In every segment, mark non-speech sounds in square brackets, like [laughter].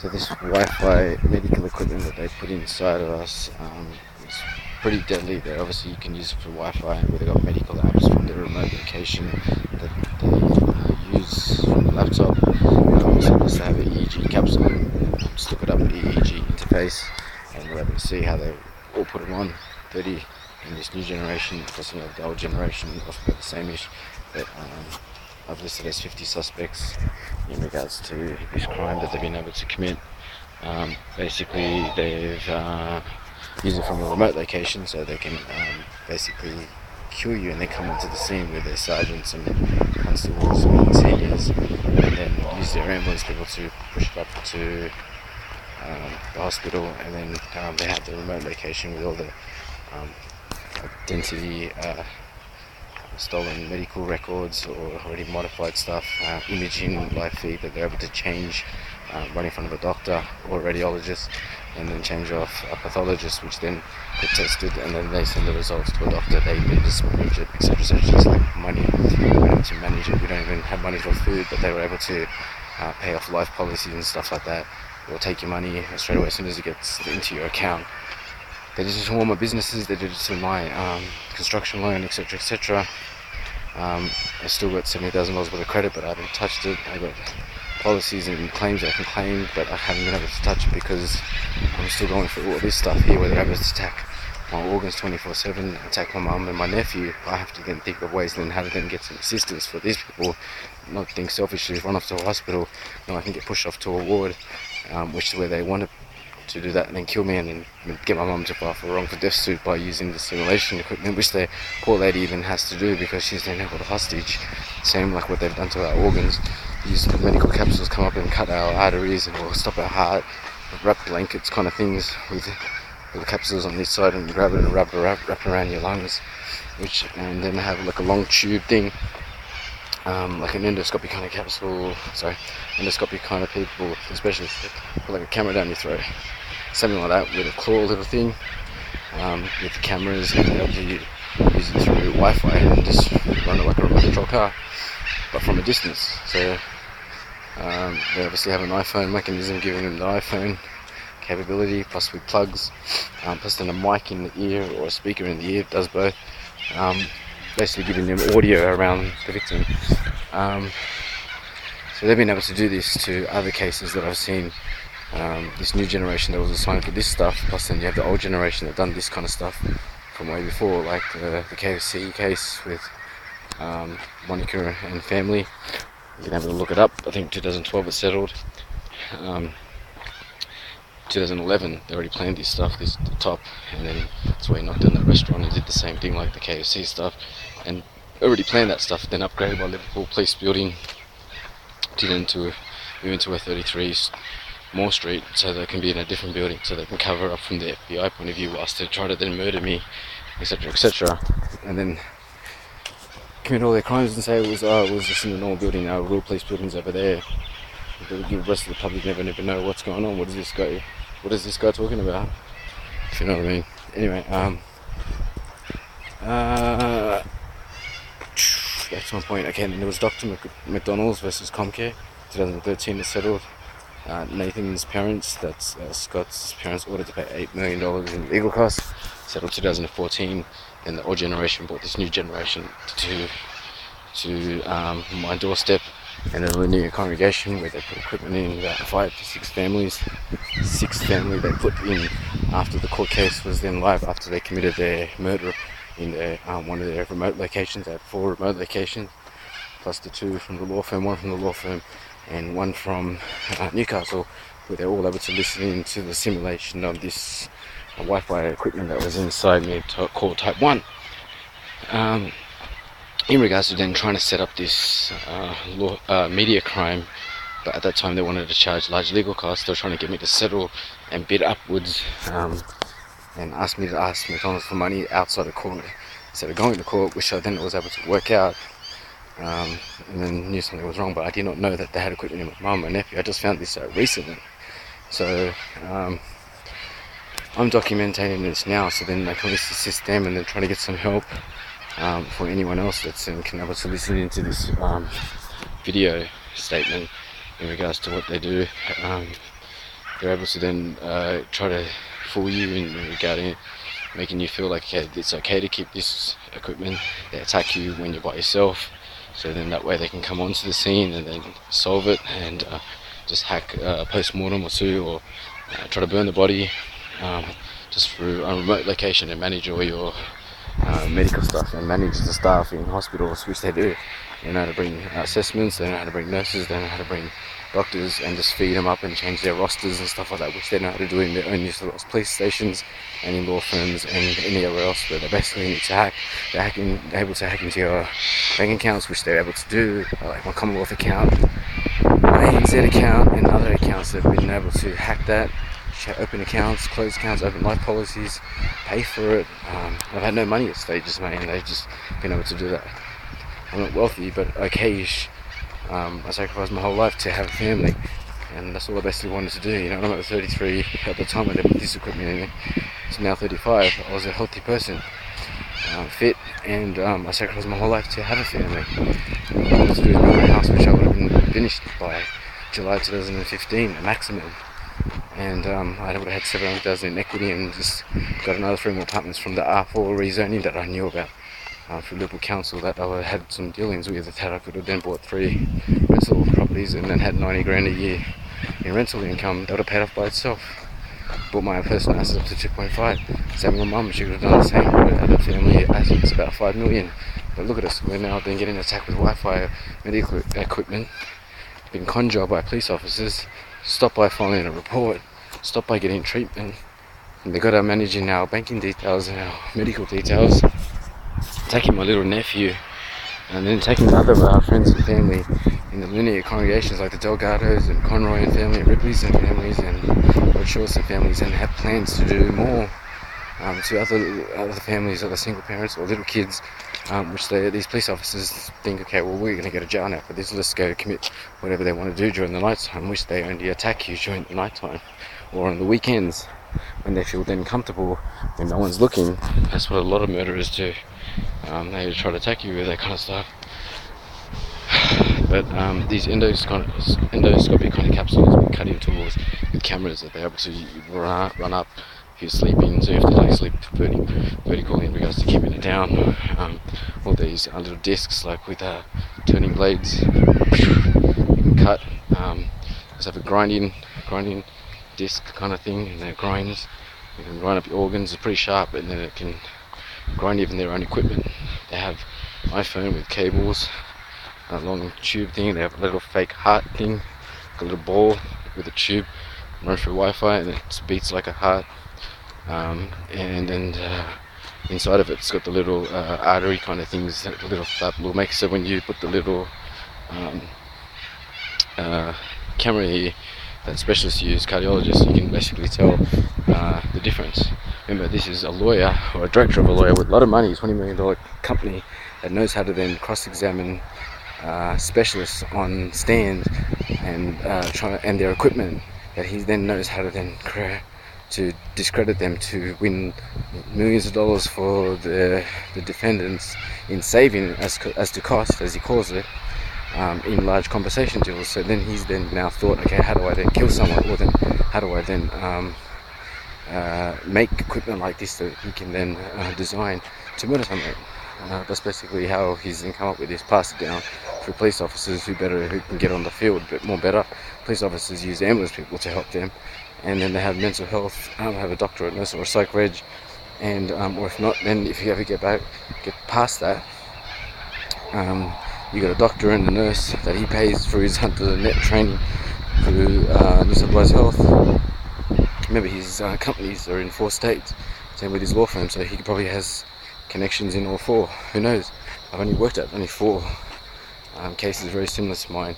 So this Wi-Fi medical equipment that they put inside of us um, is pretty deadly. They obviously you can use it for Wi-Fi, where they got medical apps from the remote location that they uh, use from the laptop. Also supposed to have an EEG capsule. Just look it up, EEG interface, and we're able to see how they all put them on. 30 in this new generation, plus the old generation of got the same ish. But um, I've listed as 50 suspects in regards to this crime that they've been able to commit. Um, basically, they've uh, used it from a remote location so they can um, basically kill you and then come onto the scene with their sergeants and constables and seniors and then use their ambulance people to push it up to um, the hospital and then um, they have the remote location with all the um, identity uh, stolen medical records or already modified stuff, uh, imaging live feed that they're able to change right in front of a doctor or a radiologist and then change off a pathologist which then get tested and then they send the results to a doctor, they then dispute it, etc. So it's just like money. Able to manage it. We don't even have money for food, but they were able to uh, pay off life policies and stuff like that. They'll take your money straight away as soon as it gets into your account. They did it to all my businesses, they did it to my um, construction loan, etc. etc. Um, I still got $70,000 worth of credit, but I haven't touched it. I got policies and claims I can claim, but I haven't been able to touch it because I'm still going through all this stuff here where they're able to attack my organs 24-7, attack my mum and my nephew. I have to then think of ways then how to then get some assistance for these people, not think selfishly, run off to a hospital, no, I can get pushed off to a ward, um, which is where they want to to do that and then kill me and then get my mum to file for wrongful death suit by using the simulation equipment, which the poor lady even has to do because she's then held hostage. Same like what they've done to our organs. Use the medical capsules, come up and cut our arteries or stop our heart, wrap blankets kind of things with, with the capsules on this side and grab it and wrap it, wrap, wrap around your lungs, which and then have like a long tube thing um, like an endoscopy kind of capsule, sorry, endoscopy kind of people, especially put like a camera down your throat something like that with a claw little thing um, with cameras and able to use it through Wi-Fi and just run it like a remote control car, but from a distance. So um, they obviously have an iPhone mechanism giving them the iPhone capability, plus with plugs, um, plus then a mic in the ear or a speaker in the ear, does both. Um, basically giving them audio around the victim. Um, so they've been able to do this to other cases that I've seen um, this new generation that was assigned for this stuff, plus then you have the old generation that done this kind of stuff from way before, like the, the KFC case with um, Monica and family. You can have a look it up. I think 2012 it settled. Um, 2011 they already planned this stuff, this the top, and then that's why he knocked down that restaurant and did the same thing like the KFC stuff, and already planned that stuff. Then upgraded by Liverpool Police Building, did into move into a 33 Moore Street so they can be in a different building so they can cover up from the FBI point of view whilst they try to then murder me, etc. etc. And then commit all their crimes and say it was oh, it was just in the normal building, our real police buildings over there. The rest of the public never never know what's going on. What is this guy what is this guy talking about? If you know what I mean. Anyway, um uh that's my point. Again, there was Dr. McDonald's versus Comcare, 2013 is settled. Uh, Nathan's parents, that's uh, Scott's parents, ordered to pay $8 million in legal costs, settled 2014. and the old generation bought this new generation to to um, my doorstep and a new congregation where they put equipment in about five to six families. Sixth family they put in after the court case was then live after they committed their murder in their, um, one of their remote locations. They had four remote locations, plus the two from the law firm, one from the law firm, and one from uh, Newcastle, where they're all able to listen in to the simulation of this uh, Wi-Fi equipment that was inside me called Type 1. Um, in regards to then trying to set up this uh, law, uh, media crime, but at that time they wanted to charge large legal costs. They were trying to get me to settle and bid upwards um, and ask me to ask McDonald's for money outside of court instead of going to court, which I then was able to work out um, and then knew something was wrong, but I did not know that they had equipment in my mum and nephew. I just found this uh, recently. So um, I'm documenting this now so then I can assist them and then try to get some help um, for anyone else that's um, can able to listen into this video statement in regards to what they do. Um, they're able to then uh, try to fool you in regarding making you feel like okay, it's okay to keep this equipment. They attack you when you're by yourself, so then that way they can come onto the scene and then solve it and uh, just hack uh, a post-mortem or two or uh, try to burn the body um, just through a remote location and manage all your uh, medical stuff and manage the staff in hospitals, which they do. They know how to bring assessments, they know how to bring nurses, they know how to bring doctors and just feed them up and change their rosters and stuff like that, which they know how to do in their own use of police stations and in law firms and anywhere else where they basically need to hack. They're hacking, able to hack into your bank accounts, which they're able to do, like my Commonwealth account, my ANZ account, and other accounts that have been able to hack that open accounts, close accounts, open life policies, pay for it. Um, I've had no money at stages, mate, and they've just been able to do that. I'm not wealthy, but okay um, I sacrificed my whole life to have a family, and that's all I basically wanted to do. You know, I'm at 33 at the time I did this equipment in So now 35, I was a healthy person, uh, fit, and um, I sacrificed my whole life to have a family. I wanted to do my house, which I would have been finished by July 2015, a maximum. And um, I would have had 700,000 in equity and just got another three more apartments from the R4 rezoning that I knew about uh, for Liverpool Council that I had some dealings with that I could have then bought three rental properties and then had 90 grand a year in rental income that would have paid off by itself. Bought my personal assets up to 2.5. Same with my mum, she would have done the same. Would had a family assets about 5 million. But look at us, we're now been getting attacked with Wi-Fi medical equipment, been conjured by police officers, stopped by filing a report, stopped by getting treatment. And they got our managing our banking details and our medical details taking my little nephew and then taking other uh, friends and family in the linear congregations like the Delgados and Conroy and family, Ripley's and families and Shorts and families and have plans to do more um, to other other families, other single parents or little kids, um, which they, these police officers think, okay, well we're going to go to jail now for this, let's go commit whatever they want to do during the night time, which they only attack you during the night time or on the weekends when they feel then comfortable when no one's looking. That's what a lot of murderers do. Um, they try to attack you with that kind of stuff. [sighs] But um, these endoscopic kind of capsules with cutting tools with cameras that they're able to run, run up if you're sleeping, so you have to like sleep vertical in regards to keeping it down. Um, all these uh, little discs like with uh, turning blades, you can cut. Um, just have a grinding, grinding disc kind of thing, and it grinds. You can grind up your organs. It's pretty sharp, and then it can grind even their own equipment. They have iPhone with cables, a long tube thing. They have a little fake heart thing, a little ball with a tube, run through Wi-Fi, and it beats like a heart. Um, and then uh, inside of it, it's got the little uh, artery kind of things, the little flap will make so when you put the little um, uh, camera here that specialists use, cardiologists, you can basically tell uh, the difference. Remember, this is a lawyer or a director of a lawyer with a lot of money, $20 million company that knows how to then cross-examine uh, specialists on stand and uh, try and their equipment that he then knows how to then to discredit them to win millions of dollars for the, the defendants in saving as, as to cost as he calls it um, in large compensation deals. So then he's then now thought, okay, how do I then kill someone? Or then how do I then um, uh, make equipment like this that he can then uh, design to murder someone? Uh, that's basically how he's come up with this, pass it down through police officers who better who can get on the field, but more better. Police officers use ambulance people to help them, and then they have mental health, um, have a doctorate nurse or a psych reg, and um, or if not, then if you ever get back, get past that, um, you got a doctor and a nurse that he pays for his [laughs] hunter net training through uh, New South Wales Health. Remember, his uh, companies are in four states, same with his law firm, so he probably has connections in all four. Who knows? I've only worked at only four um, cases very similar to mine.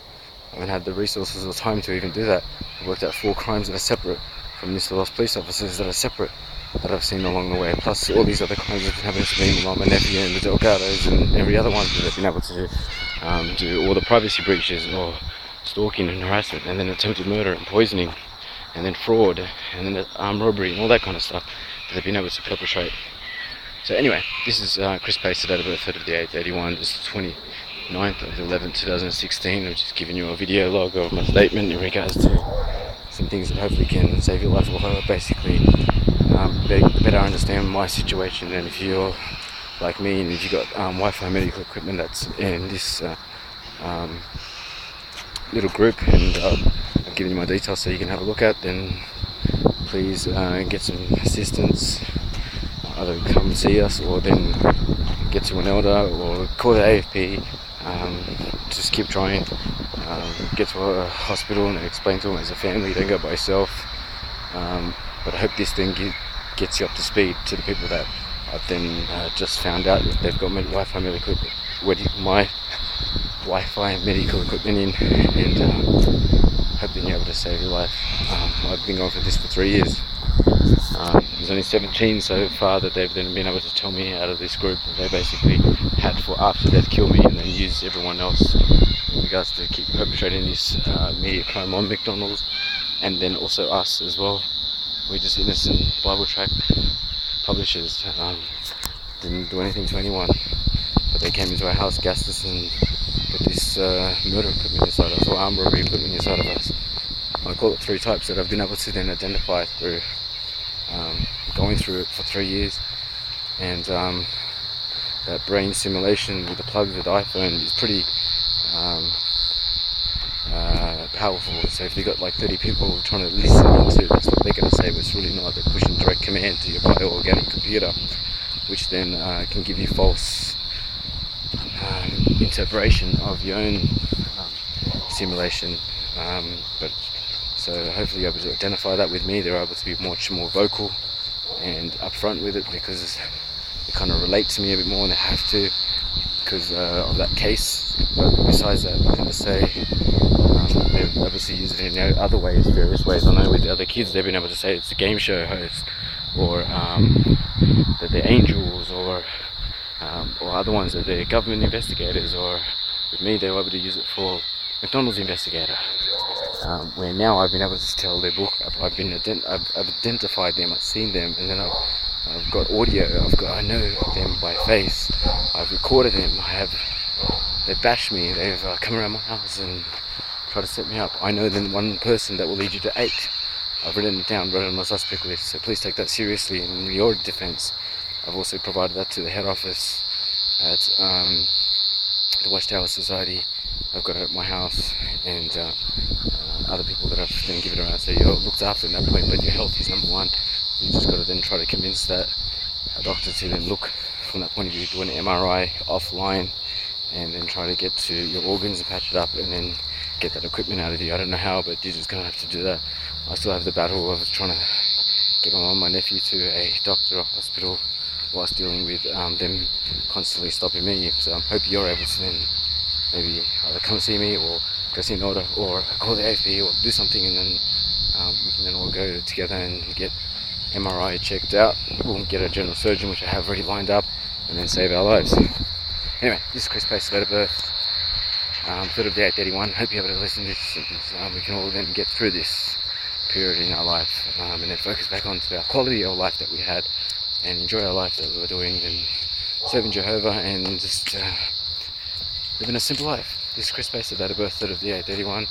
I haven't had the resources or time to even do that. I've worked at four crimes that are separate from South Wales police officers that are separate that I've seen along the way, plus all these other crimes that have happened to me, my mum, my nephew, and the Delgados, and every other one that have been able to um, do all the privacy breaches, or stalking and harassment, and then attempted murder and poisoning, and then fraud, and then armed robbery, and all that kind of stuff that they've been able to perpetrate. So anyway, this is uh, Chris Pace, date of birth, 3rd of the 8th, 81, this is 29th of the 11th, 2016. I'm just giving you a video log of my statement in regards to some things that hopefully can save your life or basically um, better understand my situation. And if you're like me and if you've got um, Wi-Fi medical equipment that's in this uh, um, little group and uh, I've given you my details so you can have a look at, then please uh, get some assistance. Either come see us or then get to an elder or call the AFP. Um, just keep trying. Um, get to a hospital and explain to them as a family. Don't go by yourself. Um, but I hope this thing get, gets you up to speed to the people that I've then uh, just found out that they've got my Wi-Fi medical my Wi-Fi medical equipment in, and uh, hope you're able to save your life. Um, I've been going for this for three years. Um, there's only 17 so far that they've then been able to tell me out of this group that they basically had for after death kill me and then use everyone else in regards to keep perpetrating this uh, media crime on McDonald's and then also us as well. We're just innocent Bible track publishers. Um, didn't do anything to anyone, but they came into our house, gassed us and this uh, murder equipment inside us or arm robbery equipment inside of us. I call it three types that I've been able to then identify through um, going through it for three years and um, that brain simulation with the plugs with the iPhone is pretty um, uh, powerful. So if you've got like 30 people trying to listen to that's what they're going to say, but it's really not. They're pushing direct command to your bioorganic computer, which then uh, can give you false interpretation of your own um, simulation. Um, but so hopefully you're able to identify that with me. They're able to be much more vocal and upfront with it because they kind of relate to me a bit more and they have to because uh, of that case. But besides that, I can just say um, they've obviously used it in other ways, various ways. I know with the other kids, they've been able to say it's a game show host or um, that they're angels or um, or other ones that they're government investigators, or with me, they were able to use it for McDonald's investigator. Um, where now I've been able to tell their book. I've, I've been ident- I've, I've, identified them. I've seen them, and then I've, I've got audio. I've got I know them by face. I've recorded them. I have. They bash me. They've uh, come around my house and try to set me up. I know then one person that will lead you to eight. I've written it down, wrote it on my suspect list. So please take that seriously in your defense. I've also provided that to the head office at um, the Watchtower Society. I've got it at my house and uh, uh, other people that I've then given around. So you're looked after in that point, but your health is number one. You just got to then try to convince that a doctor to then look from that point of view, do an MRI offline, and then try to get to your organs and patch it up, and then get that equipment out of you. I don't know how, but you're just gonna have to do that. I still have the battle of trying to get my mum, my nephew to a doctor or hospital whilst dealing with um, them constantly stopping me. So I hope you're able to then maybe either come see me or go see an order or call the AFP or do something and then um, we can then all go together and get MRI checked out. We'll get a general surgeon, which I have already lined up, and then save our lives. Anyway, this is Chris Pace, Letter Birth, um, 3rd of the 831. Hope you're able to listen to this and um, we can all then get through this period in our life um, and then focus back on to our quality of life that we had and enjoy our life that we were doing and serving Jehovah and just uh, living a simple life. This is Chris Pace, date of birth, 3rd of the 831.